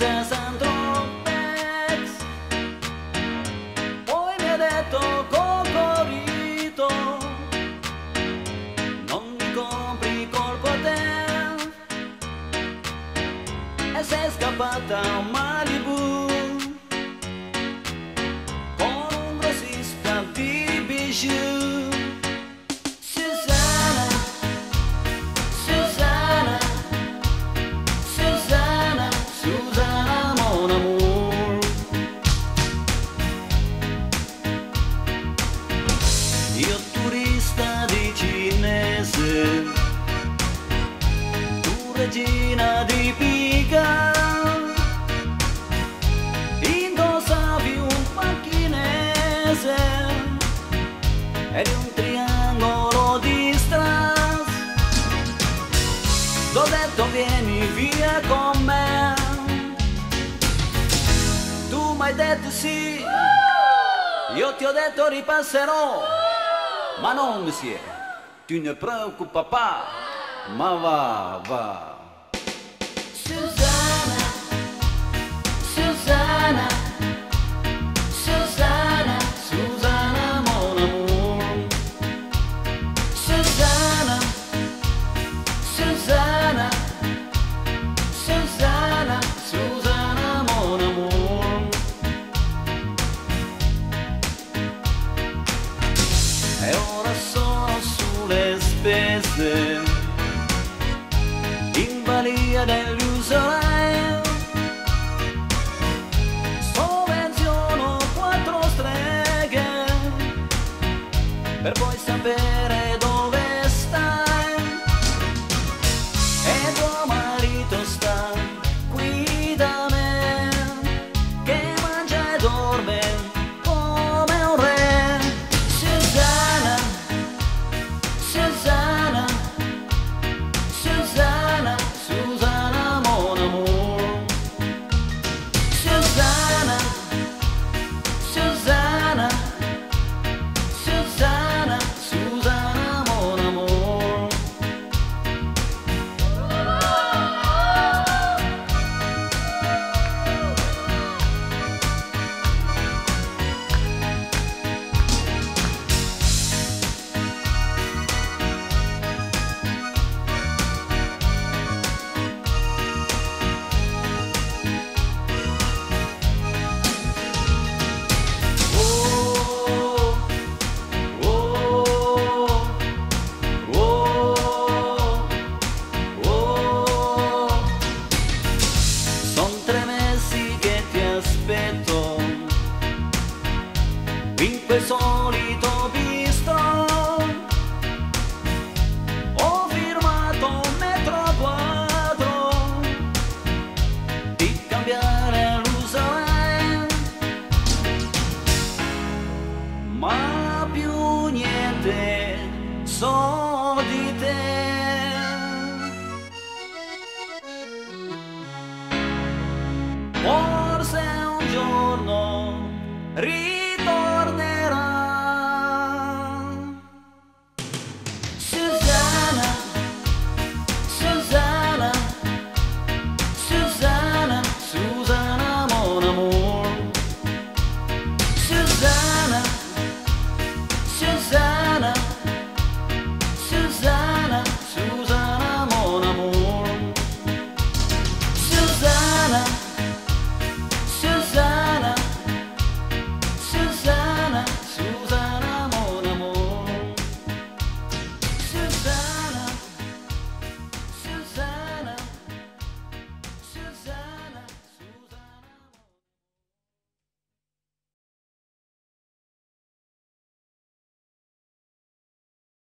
senza Santropex poi mi ha detto cocorito non mi compri col hotel e sei scappata mai vieni via con me, tu mi hai detto sì, io ti ho detto ripasserò, ma non monsieur, tu ne preoccupa pas, ma va, va. Susanna, Susanna, E ora sono sulle spese in balia dell'usolare sovvenziono quattro streghe per poi sapere dove stai. E tuo marito sta qui da me che mangia e dorme in quel solito bistro. Ho firmato un metro quadro di cambiare l'usain, ma più niente so di te. Forse un giorno